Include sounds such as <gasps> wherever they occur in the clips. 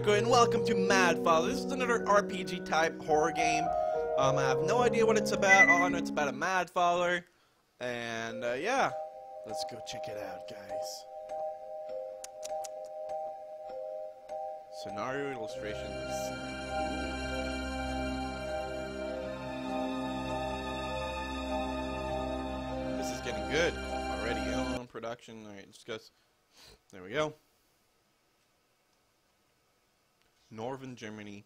Marco, and welcome to Mad Father. This is another RPG type horror game. Um, I have no idea what it's about. All I know it's about a Mad Father. And, uh, yeah. Let's go check it out, guys. Scenario illustrations. This is getting good already. On production. Alright, go. There we go. Northern Germany,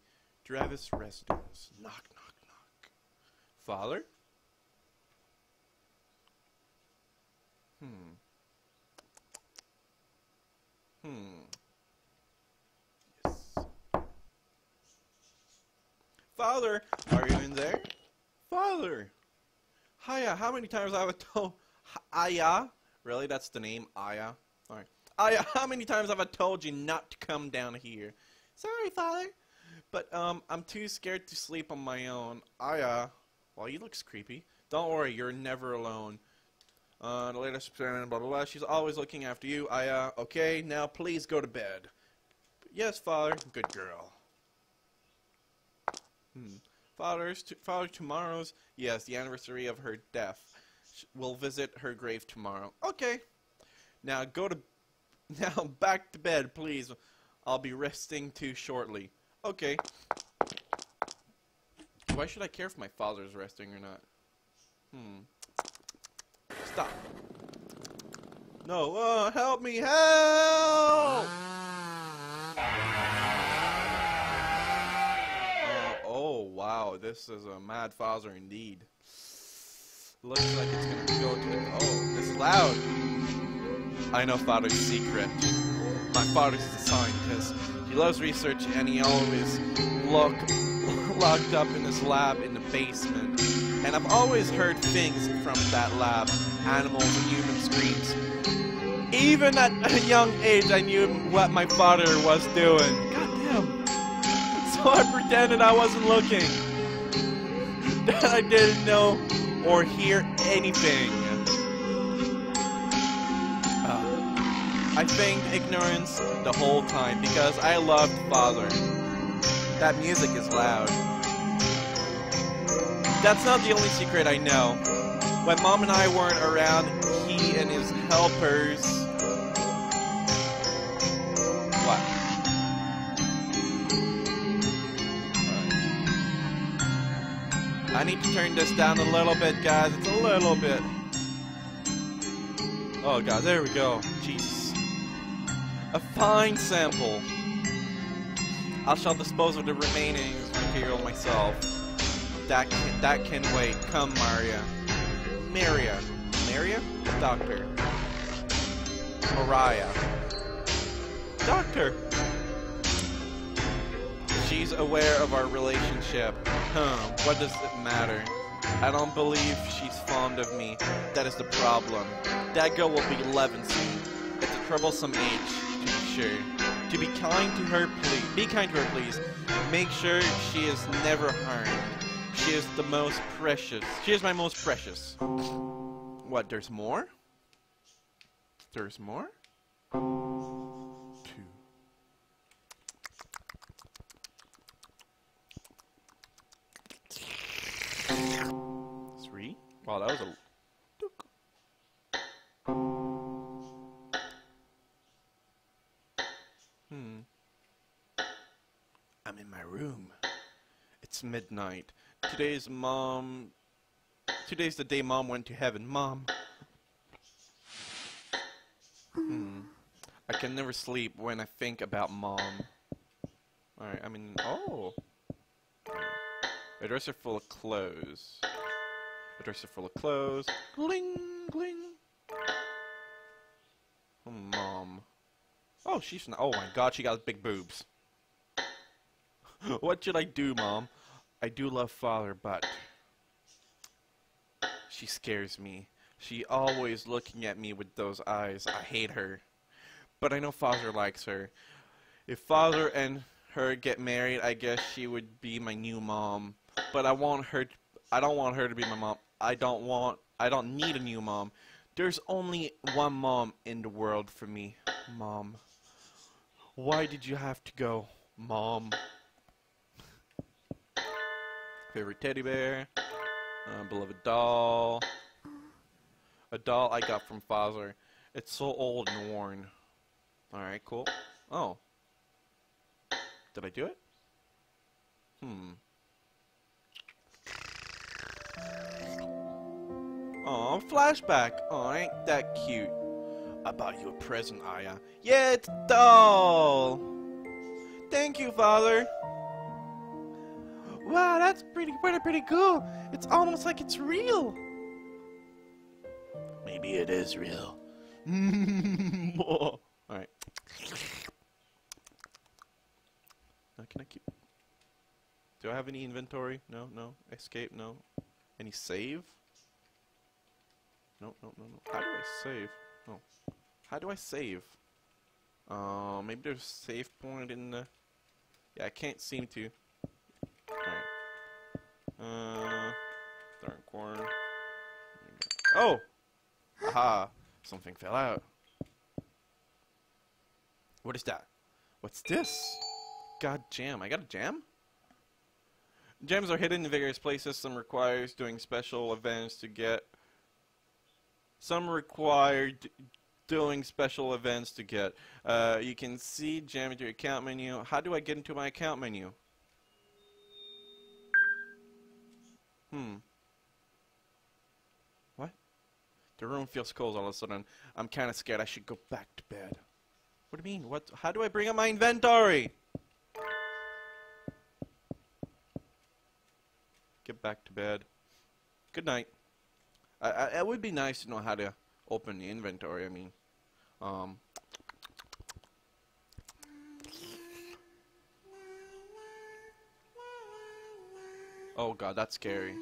Drevis residence. Knock, knock, knock. Father? Hmm. Hmm. Yes. Father, are you in there? Father! Aya, how many times have I told... Aya? Really, that's the name? Aya? Alright. Aya, how many times have I told you not to come down here? Sorry, Father. But, um, I'm too scared to sleep on my own. Aya. Well, you looks creepy. Don't worry, you're never alone. Uh, the latest blah, blah, blah. She's always looking after you. Aya. Okay, now please go to bed. Yes, Father. Good girl. Hmm. Father's Father tomorrow's yes the anniversary of her death. We'll visit her grave tomorrow. Okay. Now go to <laughs> now back to bed, please. I'll be resting too shortly. Okay. Why should I care if my father's resting or not? Hmm. Stop. No, uh, help me, help! Uh, oh, wow, this is a mad father indeed. Looks like it's gonna go to the- Oh, is loud! I know father's secret. My father's a scientist. He loves research and he always look <laughs> locked up in his lab in the basement. And I've always heard things from that lab. Animals and human screams. Even at a young age I knew what my father was doing. Goddamn. <laughs> So I pretended I wasn't looking. <laughs> That I didn't know or hear anything. I feigned ignorance the whole time because I loved father. That music is loud. That's not the only secret I know. When mom and I weren't around, he and his helpers. What? I need to turn this down a little bit, guys. It's a little bit. Oh god, there we go. Jesus. A fine sample. I shall dispose of the remaining material myself. That can, that can wait. Come, Maria. Maria. Maria? Doctor. Mariah. Doctor! She's aware of our relationship. Huh, what does it matter? I don't believe she's fond of me. That is the problem. That girl will be 11 soon. It's a troublesome age, sure. To be kind to her, please. Be kind to her, please. Make sure she is never harmed. She is the most precious. She is my most precious. What, there's more? There's more? Two. Three? Wow, that was a... room. It's midnight. Today's mom... Today's the day mom went to heaven. Mom. Hmm. I can never sleep when I think about mom. Alright, I mean... Oh! A dresser full of clothes. A dresser full of clothes. Gling, gling. Oh, mom. Oh, she's not. Oh my god, she got big boobs. <laughs> what should I do, mom? I do love father, but she scares me. She always looking at me with those eyes. I hate her. But I know father likes her. If father and her get married, I guess she would be my new mom. But I want her I don't want her to be my mom. I don't want I don't need a new mom. There's only one mom in the world for me. Mom. Why did you have to go? Mom. Favorite teddy bear. Uh, beloved doll. A doll I got from father. It's so old and worn. Alright, cool. Oh. Did I do it? Hmm. Oh, flashback. Oh, ain't that cute. I bought you a present, Aya. Yeah, it's doll. Thank you, Father. Wow, that's pretty, pretty, pretty cool. It's almost like it's real. Maybe it is real. <laughs> <laughs> All right. Now, can I keep? Do I have any inventory? No, no. Escape? No. Any save? No, no, no, no. How do I save? Oh. How do I save? Uh, maybe there's a save point in the... Yeah, I can't seem to. Alright. Uh, darn corner. Oh! Aha! Something fell out. What is that? What's this? God jam. I got a jam? Gems are hidden in various places. Some requires doing special events to get. Some require doing special events to get. Uh, you can see gem into your account menu. How do I get into my account menu? Hmm. What? The room feels cold all of a sudden. I'm kind of scared. I should go back to bed. What do you mean? What? How do I bring up my inventory? Get back to bed. Good night. I, I, it would be nice to know how to open the inventory. I mean, um, oh god, that's scary.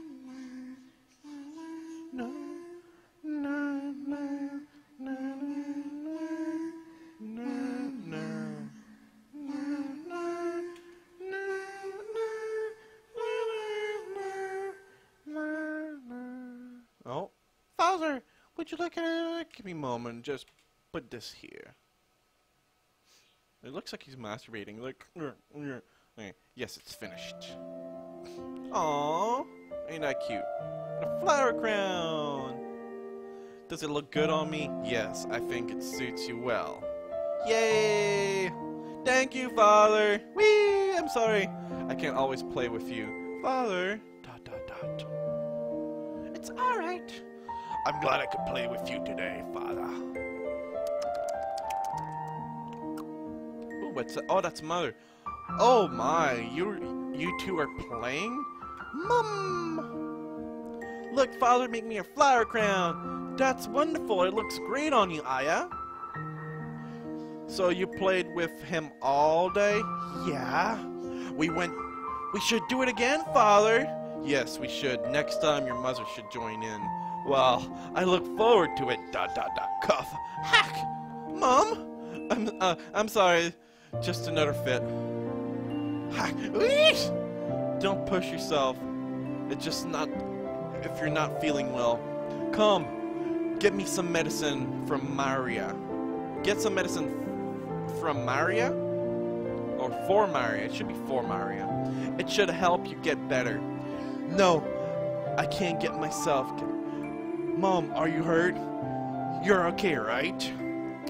Oh, Bowser, would you like a give me a moment? Just put this here. It looks like he's masturbating. Like, yes, it's finished. Aww, ain't that cute? A flower crown. Does it look good on me? Yes, I think it suits you well. Yay! Thank you, Father. Whee! I'm sorry. I can't always play with you. Father. Dot dot dot. It's alright. I'm glad I could play with you today, Father. Ooh, what's that? Oh, that's Mother. Oh my, you you two are playing? Mom! Look, Father made me a flower crown. That's wonderful. It looks great on you, Aya. So you played with him all day? Yeah. We went... We should do it again, Father. Yes, we should. Next time your mother should join in. Well, I look forward to it. Dot dot dot. Cough. Hack. Mom. I'm uh, I'm sorry. Just another fit. Don't push yourself. It's just not. If you're not feeling well, come. Get me some medicine from Maria. Get some medicine from Maria? Or for Maria. It should be for Maria. It should help you get better. No, I can't get myself. Mom, are you hurt? You're okay, right?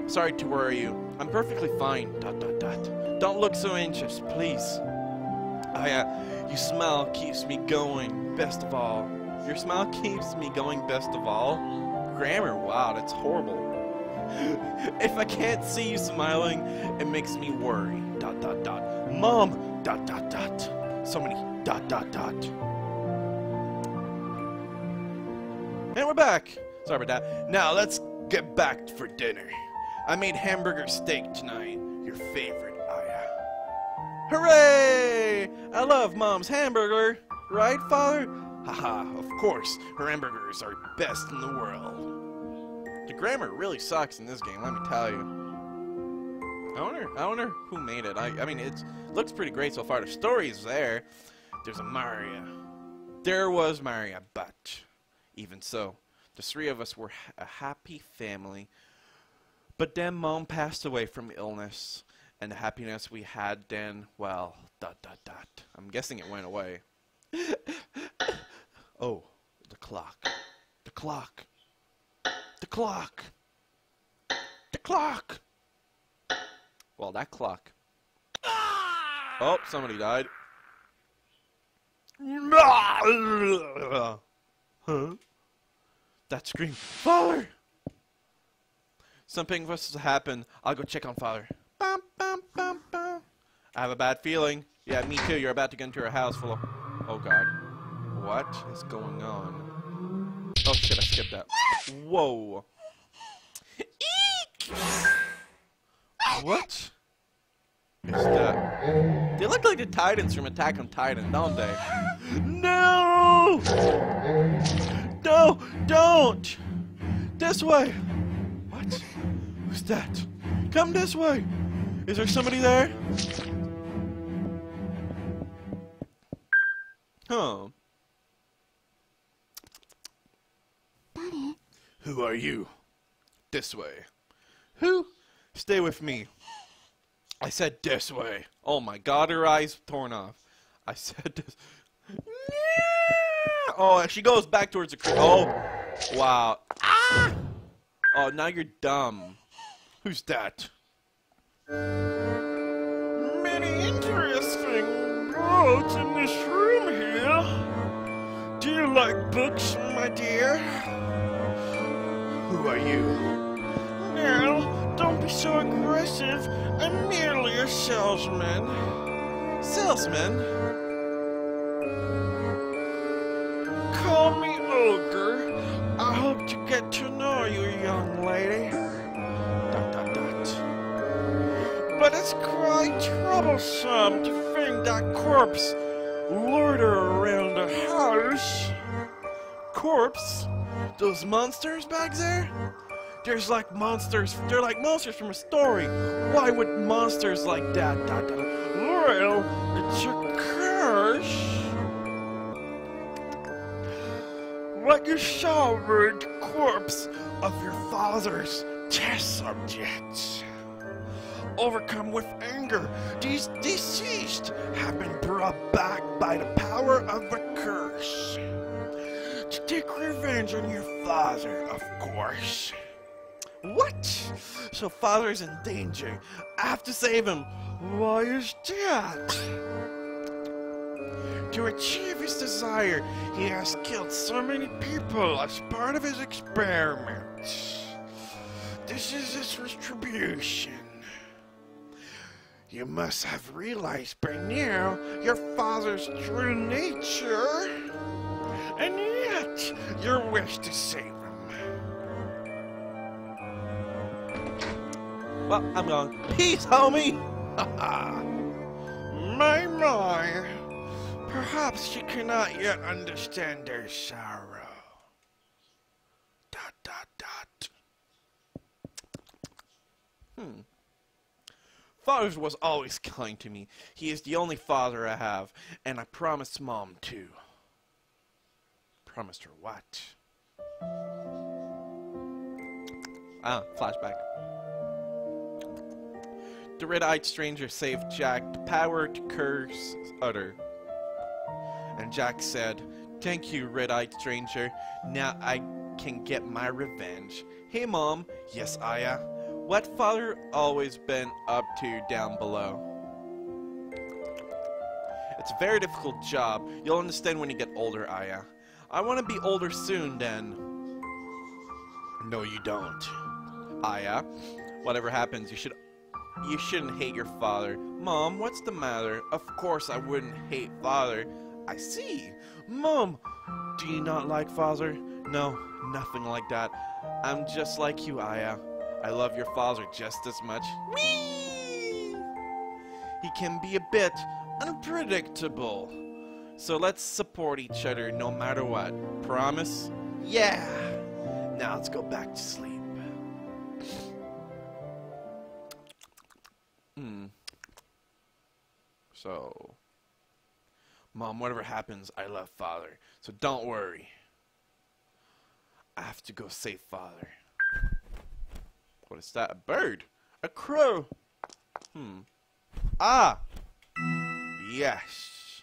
Sorry to worry you. I'm perfectly fine. Dot dot dot. Don't look so anxious, please. Oh uh, yeah, your smile keeps me going. Best of all, your smile keeps me going. Best of all, grammar. Wow, that's horrible. <laughs> if I can't see you smiling, it makes me worry. Dot dot dot. Mom. Dot dot dot. So many. Dot dot dot. And we're back. Sorry about that. Now let's get back for dinner. I made hamburger steak tonight. Your favorite. Hooray! I love Mom's hamburger. Right, Father? Haha, of course. Her hamburgers are best in the world. The grammar really sucks in this game, let me tell you. I wonder, I wonder who made it. I, I mean, it looks pretty great so far. The story's there. There's a Maria. There was Maria, but even so, the three of us were a happy family. But then Mom passed away from illness, And the happiness we had then, well, dot dot dot. I'm guessing it went away. <coughs> oh, the clock. The clock. The clock. The clock. Well, that clock. Ah! Oh, somebody died. Huh? That scream. Father! Something must have happened. I'll go check on father. Bum, bum, bum, bum. I have a bad feeling. Yeah, me too. You're about to get into a house full of... Oh, God. What is going on? Oh, shit. I skipped that. Whoa. Eek! What? What? Is that? They look like the Titans from Attack on Titan, don't they? No! No! Don't! This way! What? Who's that? Come this way! Is there somebody there? Huh. Who are you? This way. Who? Stay with me. I said this way. Oh my god, her eyes torn off. I said this. <laughs> Oh, she goes back towards the Oh, wow. Ah! Oh, now you're dumb. Who's that? Many interesting books in this room here. Do you like books, my dear? Who are you? Now, don't be so aggressive. I'm merely a salesman. Salesman? But it's quite troublesome to find that corpse loiter around the house. Corpse? Those monsters back there? There's like monsters. They're like monsters from a story. Why would monsters like that? Dot. Well, it's a curse. What you saw were the corpse of your father's test subjects. Overcome with anger, these deceased have been brought back by the power of the curse. To take revenge on your father, of course. What? So father's in danger. I have to save him. Why is that? To achieve his desire, he has killed so many people as part of his experiments. This is his retribution. You must have realized by now your father's true nature, and yet your wish to save him. Well, I'm gone. Peace, homie! <laughs> my, my. Perhaps she cannot yet understand their sorrow. Dot, dot, dot. Hmm. Father was always <laughs> kind to me. He is the only father I have, and I promised Mom too. Promised her what? Ah, flashback. The red-eyed stranger saved Jack the power to curse utter. And Jack said, Thank you, red-eyed stranger. Now I can get my revenge. Hey, Mom. Yes, Aya. What father always been up to down below? It's a very difficult job. You'll understand when you get older, Aya. I want to be older soon, then. No, you don't. Aya, whatever happens, you should you shouldn't hate your father. Mom, what's the matter? Of course I wouldn't hate father. I see. Mom, do you not like father? No, nothing like that. I'm just like you, Aya. I love your father just as much. Whee! He can be a bit unpredictable. So let's support each other no matter what. Promise? Yeah! Now let's go back to sleep. Hmm. So, Mom, whatever happens, I love Father. So don't worry. I have to go save Father. What is that? A bird? A crow? Hmm. Ah! Yes.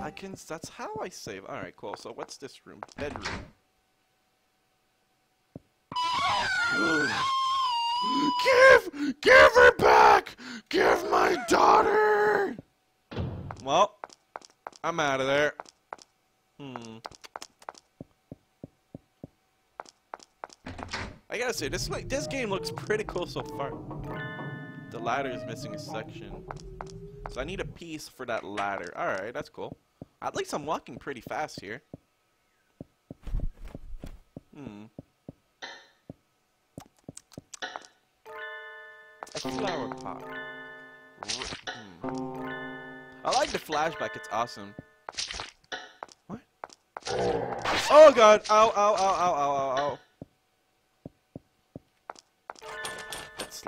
I can, that's how I save. Alright, cool. So what's this room? Bedroom. <gasps> give! Give her back! Give my daughter! Well, I'm out of there. Hmm. I gotta say, this like this game looks pretty cool so far. The ladder is missing a section. So I need a piece for that ladder. Alright, that's cool. At least I'm walking pretty fast here. Hmm. A flower pot. Hmm. I like the flashback, it's awesome. What? Oh god! Ow, ow, ow, ow, ow, ow, ow.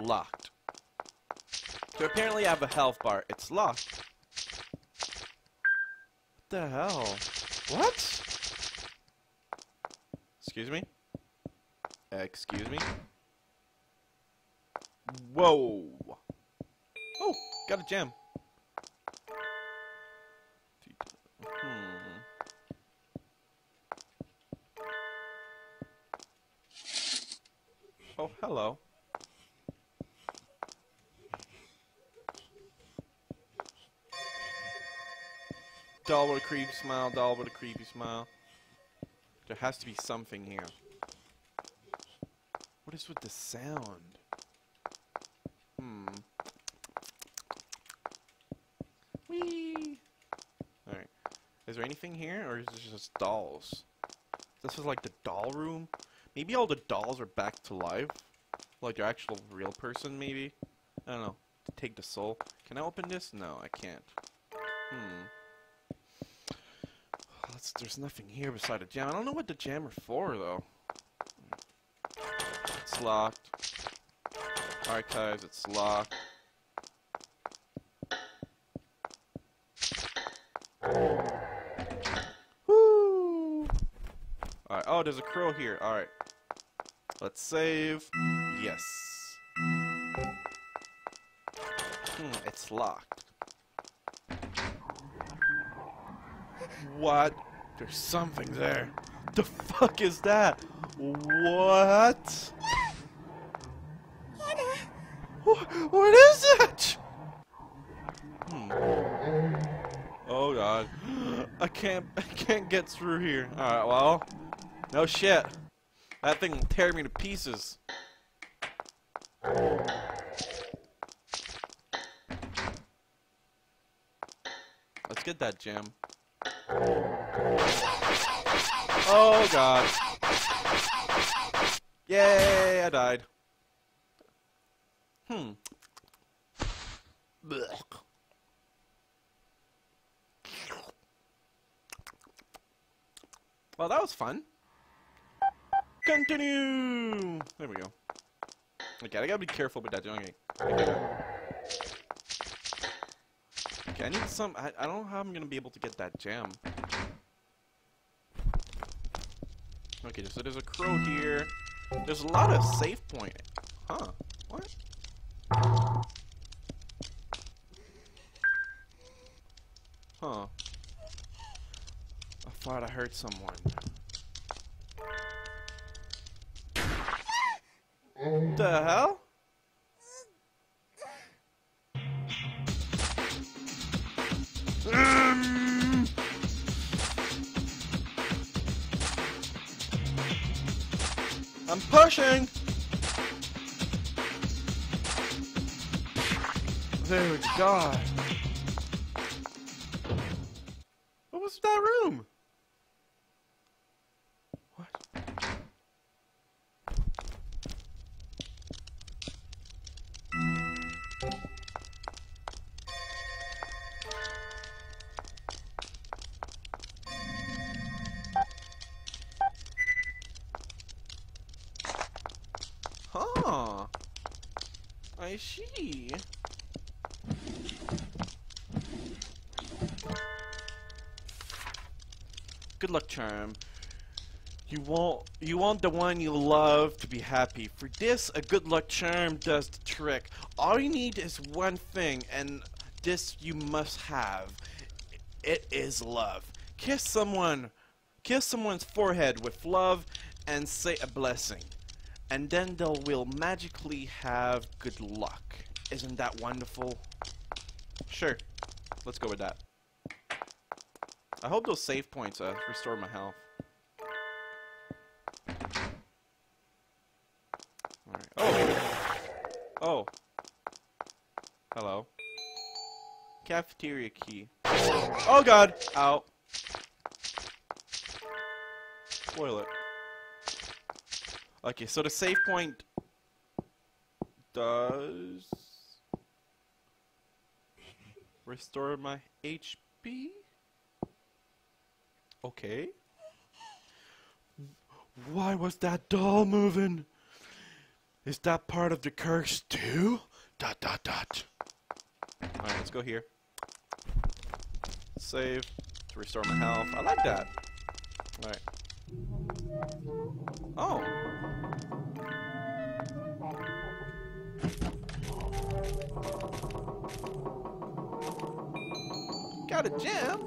Locked. So apparently I have a health bar. It's locked. What the hell? What? Excuse me? Excuse me? Whoa! Oh, got a gem. Hmm. Oh, hello. Doll with a creepy smile, doll with a creepy smile. There has to be something here. What is with the sound? Hmm. Whee! Alright. Is there anything here, or is this just dolls? This is like the doll room? Maybe all the dolls are back to life? Like the actual real person, maybe? I don't know. Take the soul. Can I open this? No, I can't. Hmm. There's nothing here beside a jam. I don't know what the jam are for, though. It's locked. Archives, it's locked. Woo! Alright, oh, there's a crow here. Alright. Let's save. Yes. Hmm, it's locked. What? There's something there. The fuck is that? What? Wh- What is it? Hmm. Oh god. I can't I can't get through here. Alright, well. No shit. That thing will tear me to pieces. Let's get that gem. Oh god. Yay, I died. Hmm. Blech. Well, that was fun. Continue! There we go. Okay, I gotta be careful with that. Okay. Okay, I need some. I, I don't know how I'm gonna be able to get that gem. Okay, so there's a crow here. There's a lot of safe point. Huh? What? Huh. I thought I heard someone. The hell? Pushing. There we I see. Good luck charm. You want you want the one you love to be happy. For this, a good luck charm does the trick. all you need is one thing, and this you must have. It is love. Kiss someone, kiss someone's forehead with love, and say a blessing, and then they will will magically have good luck. Isn't that wonderful? Sure, let's go with that. I hope those save points uh, restore my health. Alright. Oh! Oh. Hello. Cafeteria key. Oh god! Ow. Toilet. Okay, so the save point does restore my HP? Okay. Why was that doll moving? Is that part of the curse too? Dot dot dot. Alright, let's go here. Save to restore my health. I like that. Alright. Oh. Got a gem.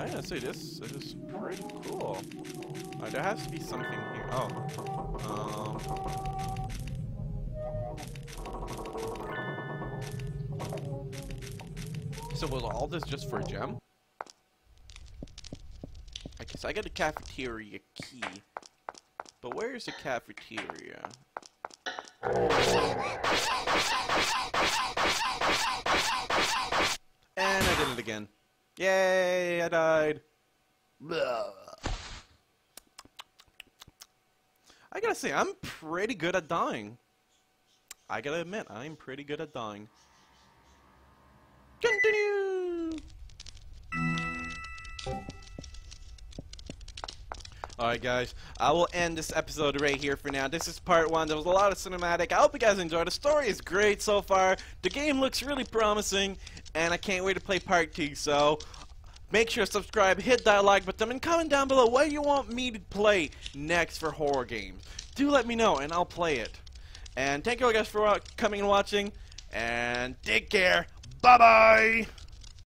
I gotta say this, is pretty cool. Alright, there has to be something here. Oh. Um. So was all this just for a gem? I guess I got a cafeteria key. But where is the cafeteria? Did it again. Yay, I died. I gotta say, I'm pretty good at dying. I gotta admit, I'm pretty good at dying. Continue! Alright guys, I will end this episode right here for now. This is part one. There was a lot of cinematic. I hope you guys enjoyed. The story is great so far. The game looks really promising, and I can't wait to play part two. So, make sure to subscribe, hit that like button, and comment down below what you want me to play next for horror games. Do let me know, and I'll play it. And thank you all guys for coming and watching, and take care. Bye-bye!